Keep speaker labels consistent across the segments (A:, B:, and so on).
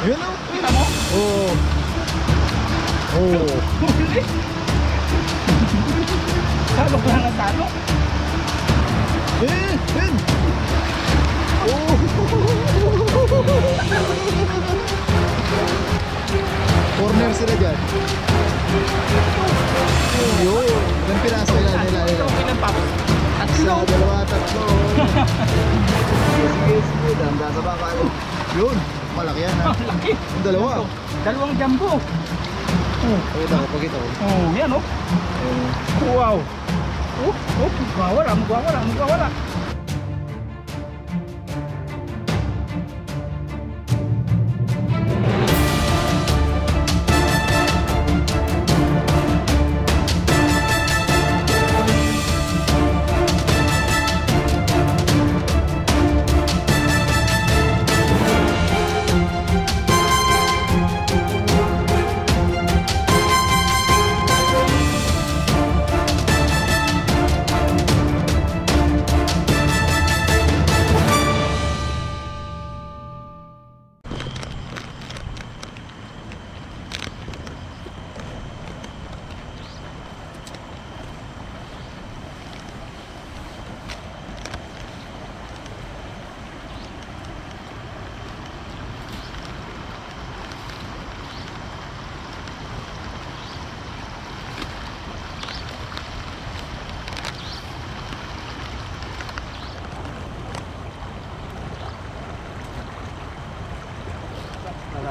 A: Yun o.
B: Kita mo?
A: Oo. Oo.
B: Huli. Salok lang ang salok.
A: Eh, eh. Oo. Corner sila dyan. Yun. Ilang piraso ilan, ilan,
B: Ito,
A: ilan.
B: ilan pa?
A: Isa,
B: Tatlo.
A: dalawa, tatlo. Sige, sige, sige. Danda sa baka. Yun. Malaki yan ha.
B: Ah, Laki.
A: Yung dalawa.
B: Ito, Dalawang jumbo.
A: Oo, oh, pag ito.
B: Oh, yan oh.
A: Ayun.
B: Wow. Oh, oh, magwawala, magwawala, magwawala.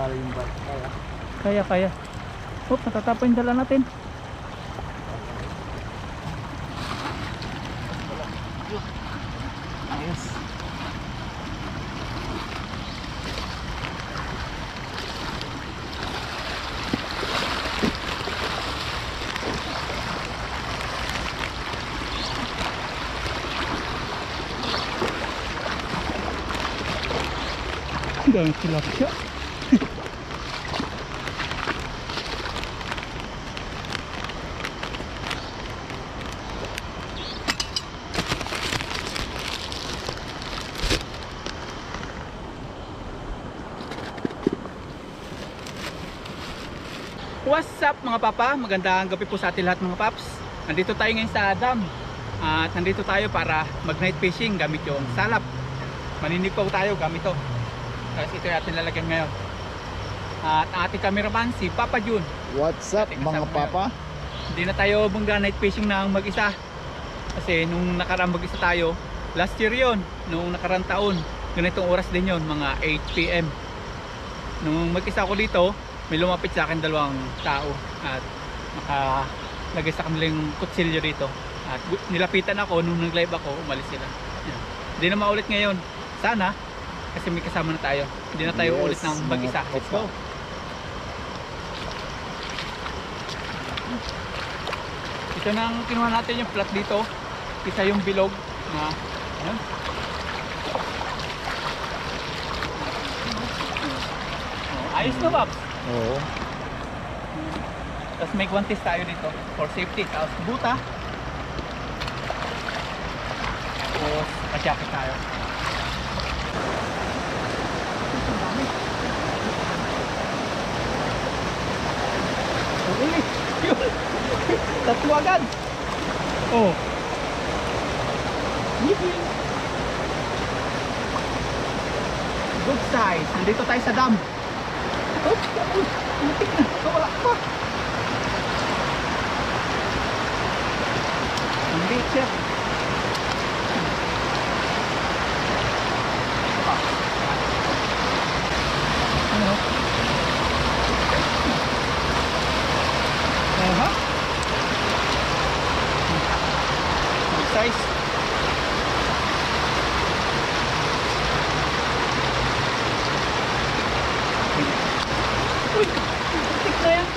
A: Malalim ba? Kaya.
B: Kaya, kaya. Oh, natatapa yung dala natin.
A: Yes.
B: Ang dami tilapia. What's up mga papa? Magandang gabi po sa ating lahat mga paps. Nandito tayo ngayon sa Adam. At nandito tayo para mag night fishing gamit yung salap. Maninipaw tayo gamit to. Kasi ito yung ating lalagyan ngayon. At ang ating cameraman si Papa Jun.
A: What's up
B: Ating
A: mga papa?
B: Hindi na tayo bungga night fishing ng mag-isa. Kasi nung nakarang mag-isa tayo, last year yon nung nakarang taon, ganitong oras din yon mga 8 p.m. Nung mag-isa ako dito, may lumapit sa akin dalawang tao at nakalagay sa kanilang kutsilyo dito. At nilapitan ako nung nag-live ako, umalis sila. Hindi na maulit ngayon. Sana, kasi may kasama na tayo. Hindi na tayo
A: Yes,
B: ulit ng mag-isa. Let's go! Ito na ang kinuha natin yung flat dito. Isa yung bilog na ano? Oh, ayos na Babs.
A: Oo.
B: Tapos may guantes tayo dito for safety. Tapos buta. Tapos pa-jacket tayo. Oh. Yun. Tatlo agad. Oh. Good size. Nandito tayo sa dam. Oh, oh, Matik na. Wala pa. Ang liit siya. Ito pa. Ano? Aha. Good size. Uy! Tik na yan.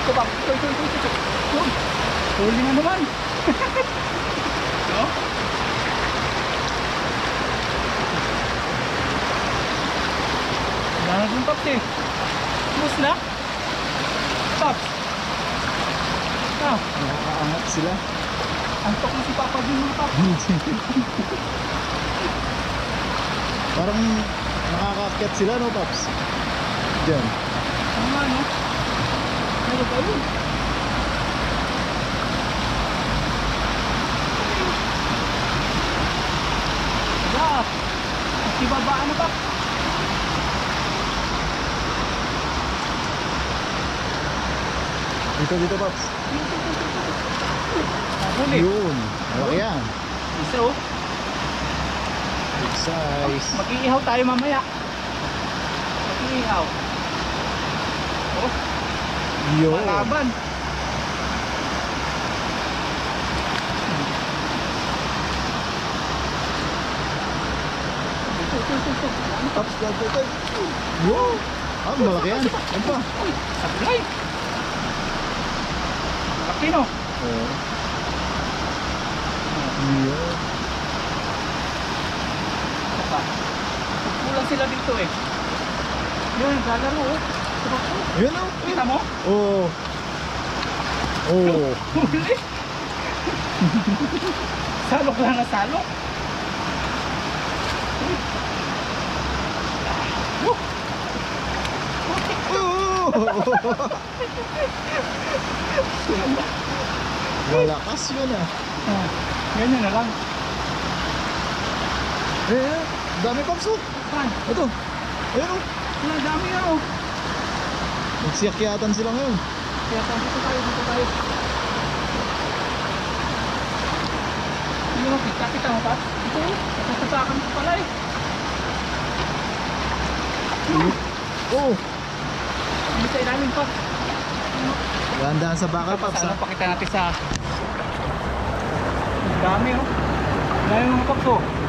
B: Ito ba? Ito, ito, ito, ito. Yun. Huli na naman. no? Wala na dun, Paps eh. Bus na? Paps. Ah,
A: Nakakaangat sila.
B: antok na si Papa din mga Paps.
A: Parang nakakaakyat sila no, Paps? Diyan.
B: Ano nga, no? Ano ba yun? Wala. Si baba ano ba?
A: Dito, dito, Paps.
B: Huli.
A: Yun. Okay yan.
B: Isa oh.
A: Size.
B: Mag-iihaw tayo mamaya. Mag-iihaw. Oh,
A: Yun.
B: malaban. Ito, ito, ito.
A: Yun. Ah, malaki yan. Yan pa.
B: Sablay. Laki no?
A: Oo. Yun.
B: Saka, Dito eh. Yun, naglalaro oh.
A: Yun oh.
B: Kita mo?
A: Oo. Oo.
B: Huli. salok lang na salok.
A: Malakas yun ah.
B: Ah, ganyan na lang.
A: Eh, dami Paps oh.
B: Saan?
A: Ito. Ayun oh.
B: Wala, dami na oh.
A: Nagsiyakyatan sila ngayon.
B: Kaya dito tayo, dito tayo. Hindi mo, kita kita mo pa. Ito, natasasakan ko pala eh.
A: Oo.
B: Hindi sa ilalim pa.
A: Dahan-dahan sa baka Paps
B: Sana
A: ah.
B: pakita natin sa... Dami oh. Dami mga paps oh.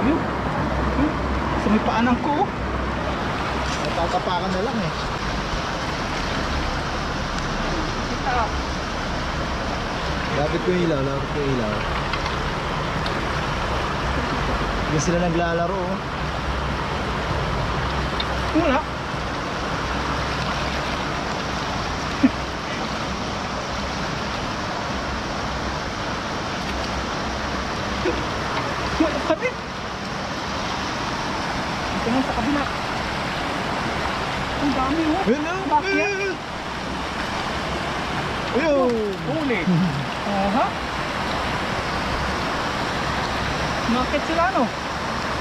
B: Ayun. Hmm. Sa may paanan ko oh.
A: Natatapakan na lang eh.
B: Kita.
A: Lapit ko yung ilaw, lapit ko yung ilaw. Hindi sila naglalaro oh.
B: Wala. Rin. Ito na sa kabila. Ang dami oh.
A: Ayun oh.
B: Bakit?
A: Ayun.
B: Huli. Aha. Market sila no?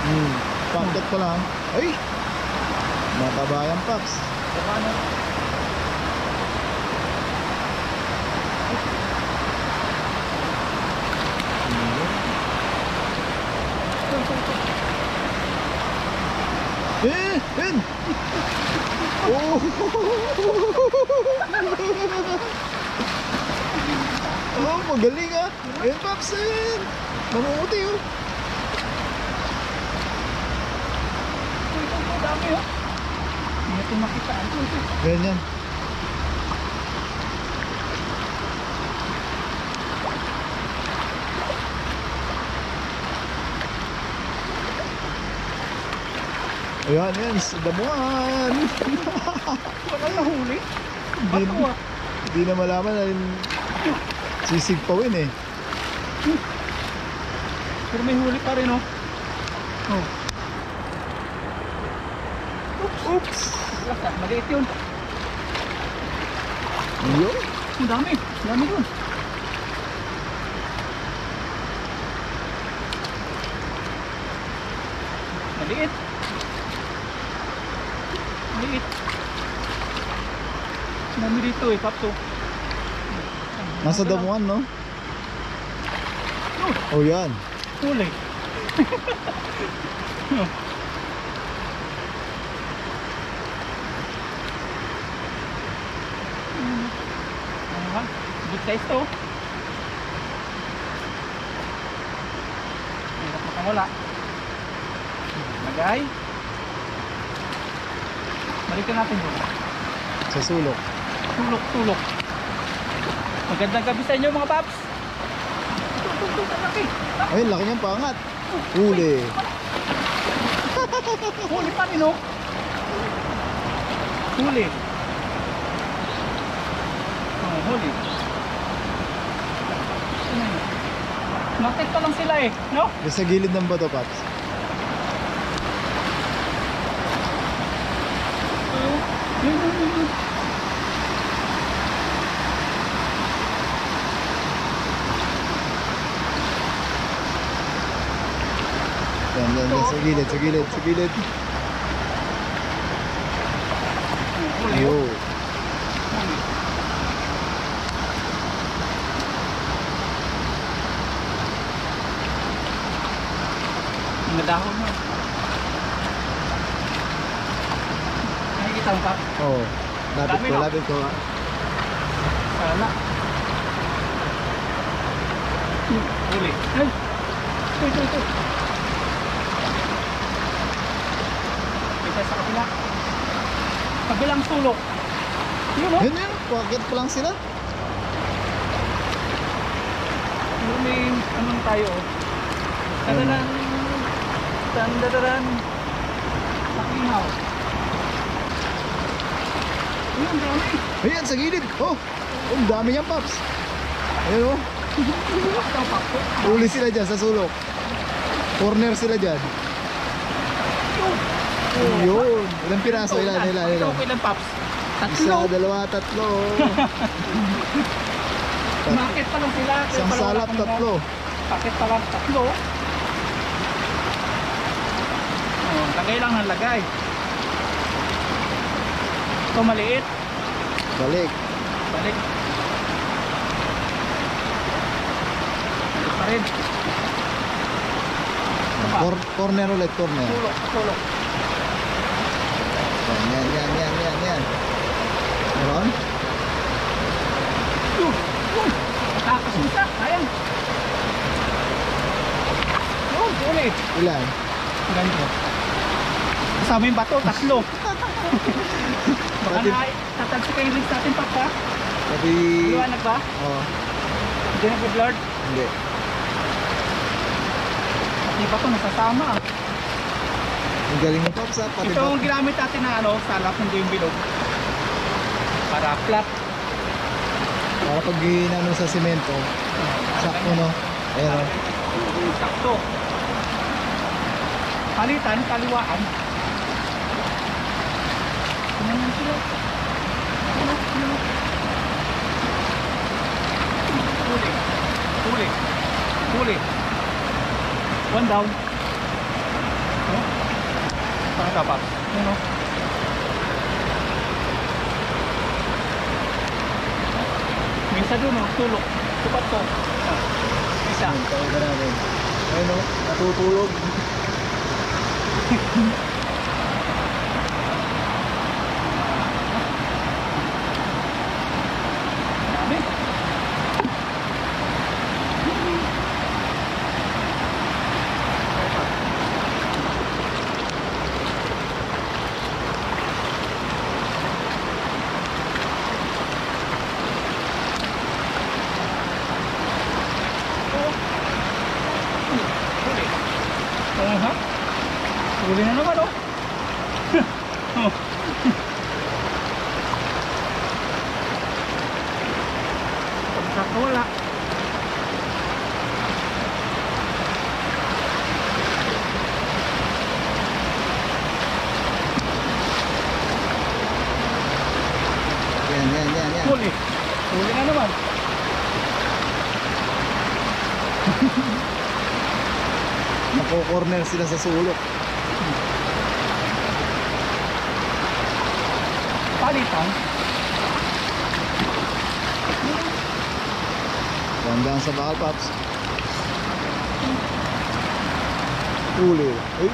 A: Hmm. Pangkat pa lang. Ay! Nakabayan Paps.
B: Baka na.
A: Eh! Ayun! Oh! oh, magaling ah! Ayun Paps! Ayun! Mamuti oh!
B: Ito, ito, dami oh. Hindi natin makita. Ito.
A: Ganyan. Ayan, yan, sa damuhan.
B: Wala na huli.
A: Hindi
B: Bato
A: na,
B: ah.
A: hindi na malaman na rin sisigpawin eh.
B: Pero may huli pa rin oh. Oh.
A: Oops!
B: Wala, maliit yun.
A: Yun.
B: Ang dami. Ang dami. Maliit. Maliit. Dami dito eh, Papso.
A: Nasa damuhan, no? Oh, yan.
B: Aha, big size to. Hirap makawala. Lagay. Balikan natin doon.
A: Sa sulok.
B: Tulok, tulok. Magandang gabi sa inyo mga paps. Ang laki.
A: Ayun, laki niyang pangat. Huli.
B: Huli pa rin oh. Huli. Oh, huli. Yun? Nakit pa lang sila eh, no?
A: Sa gilid ng bato, Paps. Yan, yan, yan. Sa gilid, sa gilid, sa gilid. Yo.
B: Mga dahon mo. Nakikita mo pa?
A: Oh. Lapit ko, lapit ko.
B: Wala. Hmm, Huli. Ay! Ito, ito, ito. Isa sa kabila. Kabilang sulok. Yun o.
A: Yan yan, pocket pa lang sila.
B: Yung may anong tayo. oh. Tadadan. Tandadadan. Sakinaw. Ayun, dami.
A: Ayan, sa gilid. Oh, oh, ang dami niyan, Paps. Ayun, oh.
B: Pakto.
A: Uli sila dyan sa sulok. Corner sila dyan. Yun. Ilang piraso? Ilan, ilan, ilan?
B: Ito, ilan paps?
A: Isa,
B: Tatlo.
A: dalawa, tatlo.
B: Bakit pa lang sila?
A: Isang salap, tatlo.
B: Bakit pa lang tatlo? Oh, lagay lang ng lagay. Ito maliit.
A: Balik.
B: Balik. Balik pa rin.
A: Cor corner ulit, corner.
B: Tulok, tulok.
A: Yan, yan, yan, yan, yan, yan. Meron?
B: Yun, yun. Takas isa. Ayan. Yun, ulit.
A: Ilan?
B: Ganito. Kasama yung bato, tatlo. Baka
A: Pati-
B: na, tatagsi kayo rin sa atin pa pa.
A: Pati...
B: Liwanag ba?
A: Oh,
B: Hindi na blurred.
A: hindi.
B: Pati bato, nasasama.
A: Ang galing mo, Paps, ha? Pati
B: Ito ang ginamit natin na ano, salap, hindi yung bilog. Para flat.
A: Para pag ginano sa simento, sakto, no? Ayan, oh.
B: Sakto. Palitan, kaliwaan. Tingnan sila. Huli. Huli. Huli. One down. Saan tapat? Ano? Minsan doon, oh, tulok. Tupat ko. Isa.
A: Ayun, oh. Natutulog.
B: Dami. Huli. Aha. Huli na naman oh. oh. Pagkakawala.
A: Yan, yan, yan, yan.
B: Huli. Huli na naman.
A: Nako-corner sila sa sulok.
B: Palitan.
A: Tandaan sa bakal, Paps. Uli. Ay,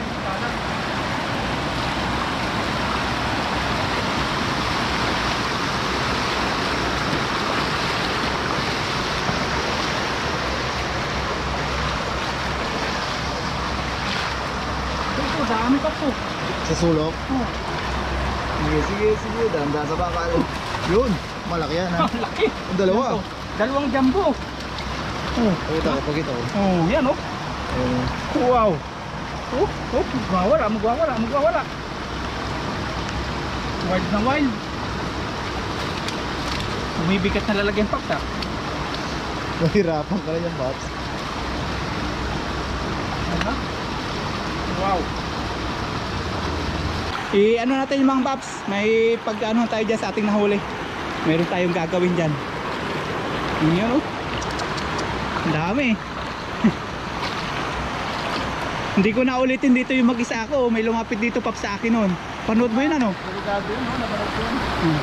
B: dami pa po.
A: sa sulok.
B: Oh,
A: Sige, sige, sige. Tandaan sa bakal. Yun. Malaki yan, ha?
B: ang laki.
A: Ang dalawa.
B: Dalawang jumbo. Oh,
A: Puta ko pag ito.
B: oh yan oh.
A: Ayun.
B: Wow. Oh, oh, magwawala, magwawala, magwawala. Wild na wild. Bumibigat na lalagyan pa ta.
A: Mahirapan ka lang yan, Paps.
B: Ano? Wow. I ano natin yung mga paps, may pag ano tayo dyan sa ating nahuli. Meron tayong gagawin dyan. Yun oh. Dami. Hindi ko na ulitin dito yung mag-isa ako. May lumapit dito paps sa akin noon. Panood mo yun ano?
A: Yun.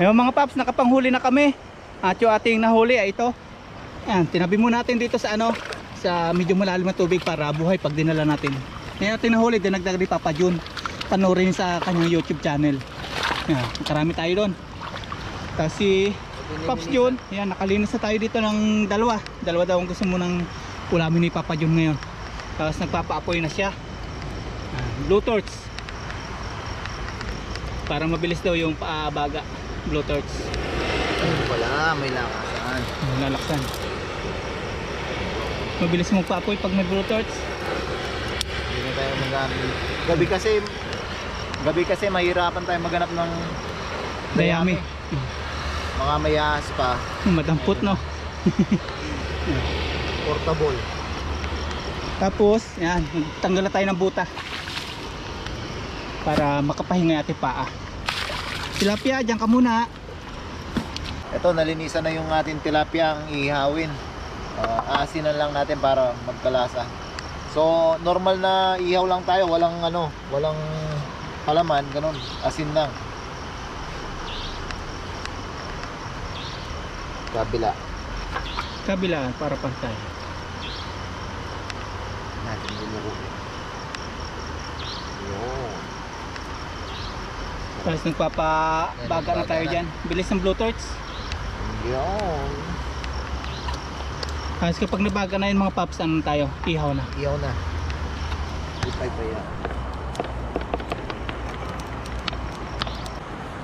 B: Ayun mga paps, nakapanghuli na kami. At yung ating nahuli ay ito. Yan, tinabi mo natin dito sa ano, sa medyo malalim na tubig para buhay pag dinala natin. Yan ating nahuli, dinagdag ni Papa Jun. Panoorin sa kanyang YouTube channel. Yan, karami tayo doon. Tapos si Paps Jun, yan, nakalinis na tayo dito ng dalawa. Dalawa daw ang gusto mo ng ulamin ni Papa Jun ngayon. Tapos nagpapaapoy na siya. Ah, Blue torch. Para mabilis daw yung paabaga. Blue torch.
A: Ayun pala, may lakasan.
B: Lalaksan. Mabilis mong paapoy pag may blue torch.
A: Hindi na tayo magamit. Gabi kasi, gabi kasi mahirapan tayo maghanap ng
B: Dayami.
A: Mga mayas pa,
B: Madampot no.
A: portable.
B: Tapos, yan, tanggal na tayo ng buta. Para makapahinga yung ating paa. Tilapia, dyan ka muna.
A: Ito, nalinisan na yung ating tilapia ang ihawin. Uh, aasinan lang natin para magkalasa. So, normal na ihaw lang tayo, walang ano, walang palaman, ganun, asin lang. Kabila.
B: Kabila, para pantay.
A: Natin luluko. Yun.
B: Tapos nagpapabaga na tayo dyan. Bilis ng blue torch.
A: Yun.
B: Tapos kapag nabaga na yung mga paps, ano tayo? Ihaw na.
A: Ihaw na. Ipay pa yan.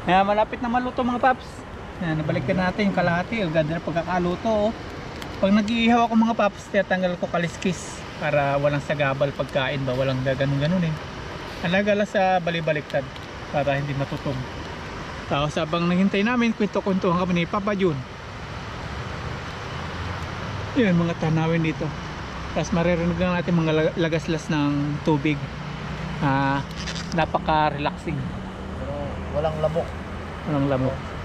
B: Kaya malapit na maluto mga paps. Yan, nabalikan natin yung kalahati. Ang ganda na pagkakaluto. Oh. Pag nag-iihaw ako mga paps, tinatanggal ko kaliskis para walang sagabal pagkain ba, walang gaganon-ganon eh. Alagala sa balibaliktad para hindi matutong. Tapos habang naghintay namin, kwento-kwentuhan kami ni Papa Jun. Yun, mga tanawin dito. Tapos maririnig lang natin mga lag- lagaslas ng tubig. Ah, napaka-relaxing.
A: Pero walang lamok.
B: Walang lamok.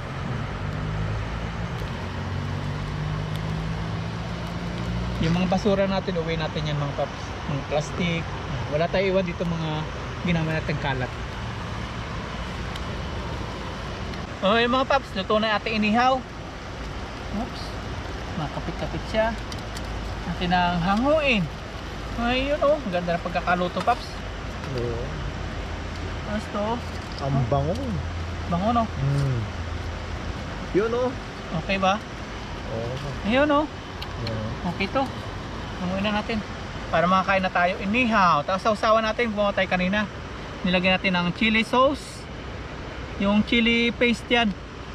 B: Yung mga basura natin, uwi natin yan mga paps. Mga plastic. Wala tayo iwan dito mga ginamit natin kalat. Oh, yung mga paps, luto na ating inihaw. Oops. Makapit-kapit siya. Natin ang hanguin. Ay, yun oh. Ganda na pagkakaluto, paps.
A: Oo.
B: Tapos to,
A: Ang bango.
B: bango no.
A: Mm. Yun oh.
B: Okay ba?
A: Oo.
B: Ayun oh. Okay to. Hanguin na natin. Para makakain na tayo. Inihaw. Tapos sausawan natin. Gumawa tayo kanina. Nilagyan natin ng chili sauce. Yung chili paste yan.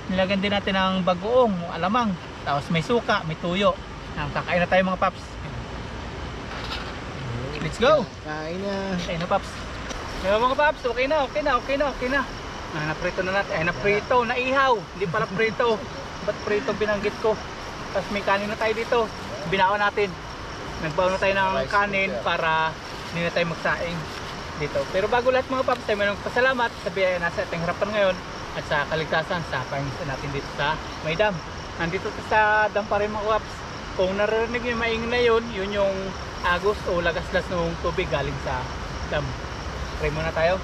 B: Nilagyan din natin ng bagoong, alamang. Tapos may suka, may tuyo. Ang kakain na tayo mga paps. Let's go!
A: Kain na.
B: Ayun na paps. Ayun mga paps, okay na, okay na, okay na, okay na. Ah, naprito na natin. Ay, naprito, naihaw. Hindi pala prito. Ba't prito binanggit ko? Tapos may kanin na tayo dito. Binaon natin. Nagbaon na tayo ng
A: Rice
B: kanin
A: cooker.
B: para hindi na tayo magsaing dito. Pero bago lahat mga paps, tayo mayroong pasalamat sa biyaya na sa ating harapan ngayon at sa kaligtasan sa pangisan natin dito sa Maydam. Nandito tayo sa dam pa rin mga paps. Kung naririnig yung maingin na yun, yun yung agos o lagaslas ng tubig galing sa dam. Pray muna tayo.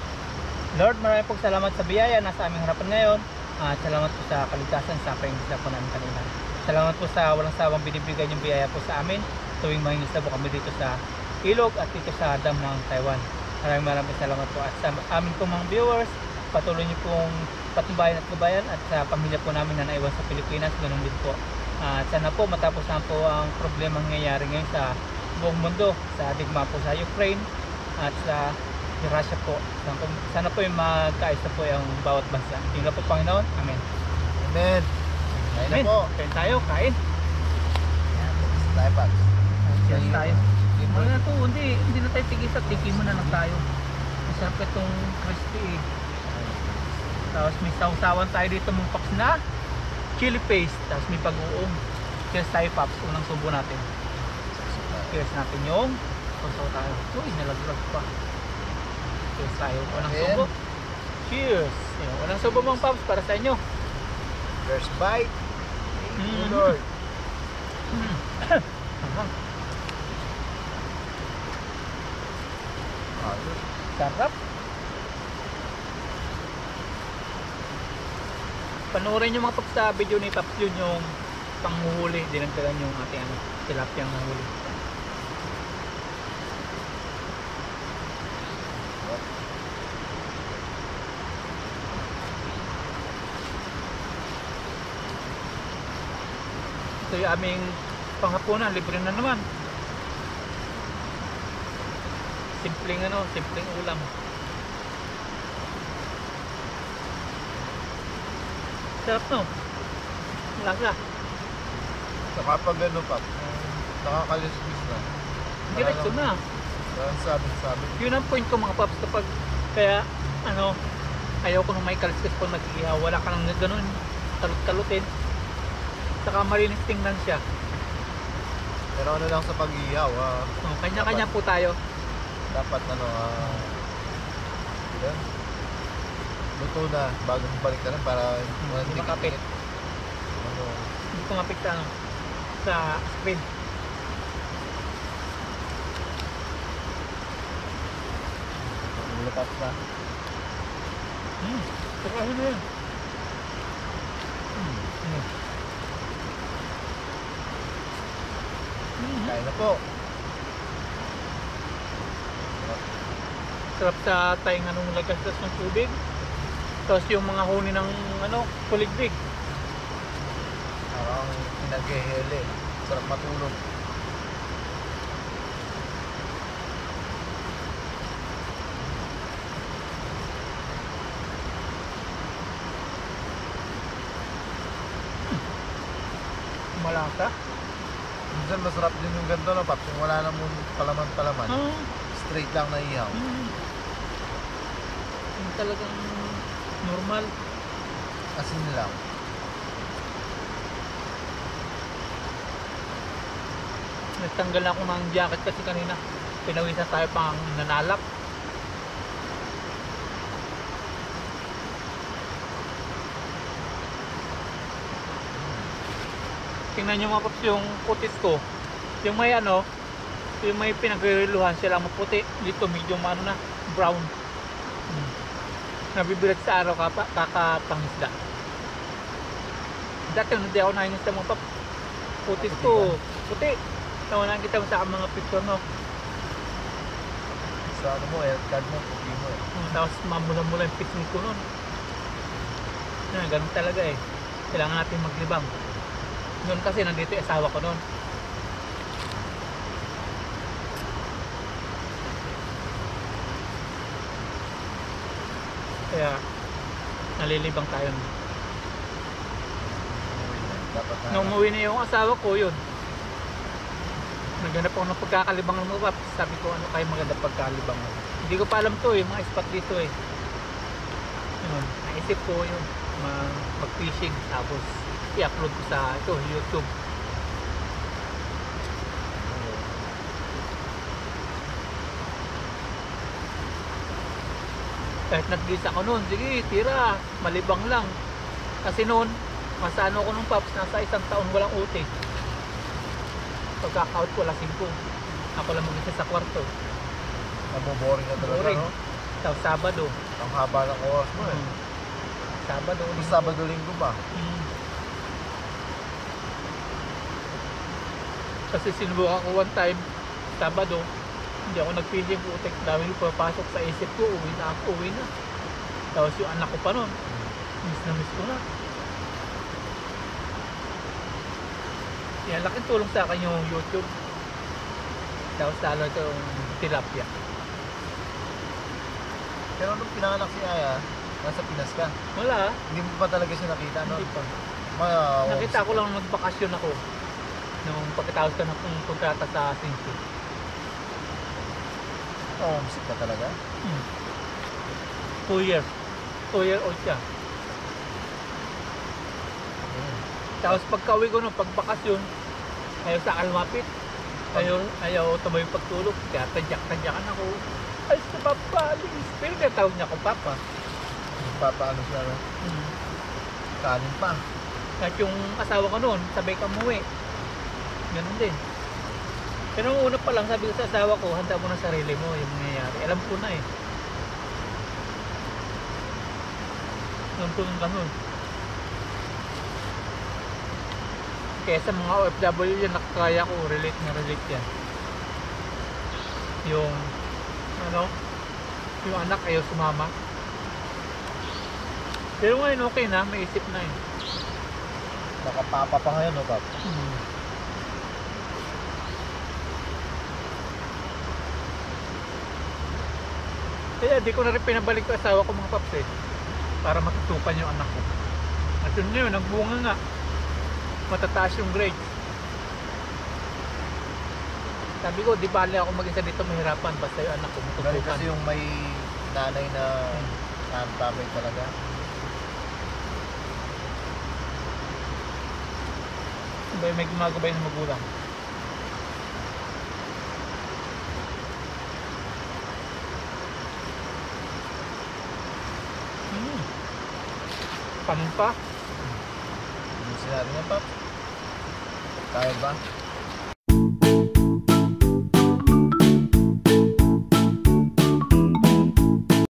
B: Lord, maraming pong salamat sa biyaya na sa aming harapan ngayon. At salamat po sa kaligtasan sa pangisda po namin kanina. Salamat po sa walang sawang binibigay yung biyaya po sa amin. Tuwing mangingisda po kami dito sa ilog at dito sa dam ng Taiwan. Maraming maraming salamat po. At sa amin pong mga viewers, patuloy niyo pong patnubayan at gubayan at sa pamilya po namin na naiwan sa Pilipinas, ganun din po. At sana po matapos na po ang problema nangyayari ngayon sa buong mundo, sa digma po sa Ukraine at sa Russia po. Sana po, sana po yung magkaayos na po yung bawat bansa. Na po Panginoon. Amen.
A: Amen. Kain na po.
B: Kain tayo, kain.
A: Yan, tayo pa.
B: Kain tayo. Ano na to, hindi, hindi na tayo tigis at tikim muna lang tayo. Masarap itong crispy eh. Tapos may sausawan tayo dito mong paps na chili paste. Tapos may pag-uong. Cheers tayo paps, unang subo natin. Cheers natin yung sausaw tayo. Uy, nalaglag pa. Cheers tayo, unang
A: Ayan.
B: subo. Cheers! Yung walang subo mga paps para sa inyo.
A: First bite.
B: Mm.
A: Lord.
B: Sarap. Panoorin nyo mga sa video ni Paps yun yung panghuhuli. Dinagdagan yung ating ano, tilapia ang nahuli. Aming panghapunan, libre na naman. Simpleng ano, simpleng ulam. Sarap no? Lasa.
A: Saka pag ano pa, nakakalisbis na.
B: Diretso na.
A: Parang sabi sabi.
B: Yun ang point ko mga paps kapag kaya ano ayaw ko nung may kaliskis pag nag-ihaw. Wala ka nang ganun. Talot-talutin. Saka malinis tingnan siya.
A: Pero ano lang sa pag-ihaw, ah,
B: Oh, kanya-kanya po tayo.
A: dapat ano, ah, yun. Luto na bago balik na lang para
B: Hindi
A: hindi
B: makapit.
A: Ano,
B: Hindi ko mapikta ano, sa screen.
A: lutas na.
B: Hmm. Saka ano yun?
A: Hmm.
B: Hmm. Hmm.
A: Kain na po.
B: Sarap sa tayong anong lagastas ng tubig. Tapos yung mga huni ng ano, kuligbig.
A: Parang pinaghehele. Sarap matulog. Din yung ganito na wala namang palaman-palaman.
B: Ah.
A: Straight lang na ihaw.
B: Hmm. Yung talagang normal.
A: Asin lang.
B: Nagtanggal na ako ng jacket kasi kanina. Pinawisan tayo pang nanalak. Tingnan nyo mga paps yung kutis ko. Yung may ano, yung may pinagriluhan sila maputi. Dito medyo ano na, brown. Hmm. Nabibilag sa araw kapa, kakapangisda. Dati hindi ako nangingisda mga paps. Kutis ko, puti. Tawa na kita sa mga picture no.
A: Sa ano mo, health card mo, puti mo eh.
B: Hmm, Tapos mamula-mula yung pisngi ko nun. Yan, ganun talaga eh. Kailangan natin maglibang. Noon kasi nandito yung asawa ko noon. Kaya nalilibang tayo.
A: Dapat na.
B: Nung umuwi na yung asawa ko, yun. Naghanap ako ng pagkakalibang ng mga. Sabi ko, ano kayo maganda pagkalibang. Hindi ko pa alam to eh, mga spot dito eh. Yun, naisip ko yun, ma- mag-fishing. Tapos, i-upload ko sa ito, YouTube. Kahit nag-gis ako noon, sige, tira, malibang lang. Kasi noon, masano ko nung paps, nasa isang taon walang uti. Pagka-count ko, lasing ko. Ako lang mag-isa sa kwarto.
A: Naboboring na talaga,
B: Boring.
A: no?
B: Tapos Sabado.
A: Ang haba ng oras mo eh.
B: Mm. Sabado.
A: Tapos. Sabado linggo pa.
B: Mm. Kasi sinubukan ko one time, Sabado, hindi ako nag-fishing putik. Yung papasok sa isip ko, uwi na ako, uwi na. Tapos yung anak ko pa nun, miss na miss ko na. Yan, laking tulong sa akin yung YouTube. Tapos lalo itong tilapia.
A: Pero nung pinanganak si Aya, nasa Pinas ka.
B: Wala,
A: Hindi mo pa talaga siya nakita, no?
B: hindi pa.
A: Mga,
B: Nakita ko lang magbakasyon ako nung pagkatapos ko ng kontrata sa Sinti.
A: Oh, homesick ka talaga?
B: Hmm. Two years. Two year old siya.
A: Hmm.
B: Tapos pagka-uwi ko nung pagbakasyon, ayaw sa akin lumapit. Ayaw, ayaw tumayo yung pagtulog. Kaya tadyak-tadyakan ako. Ay, sa papa, alis. Pero tinatawag niya ako papa.
A: Papaano siya, no?
B: Hmm.
A: Kanin pa.
B: Kahit yung asawa ko noon, sabay ka umuwi. Ganun din. Pero nung una pa lang, sabi ko sa asawa ko, handa mo na sarili mo yung mangyayari. Alam ko na eh. Alam ko ng ganun. Kaya sa mga OFW yan, nakakaya ko, relate na relate yan. Yung, ano, yung anak ayaw sumama. Pero ngayon okay na, may isip na eh.
A: Nakapapa pa ngayon, no, Pap?
B: Hmm. Kaya di ko na rin pinabalik ko asawa ko mga paps eh. Para matutupan yung anak ko. At yun ngayon, nagbunga nga. Matataas yung grade. Sabi ko, di bali ako mag-isa dito mahirapan basta yung anak ko matutupan.
A: kasi yung may nanay na antamay talaga.
B: May gumagabay ng magulang. Panin pa?
A: Yung sinabi niya, Pap? Kaya ba?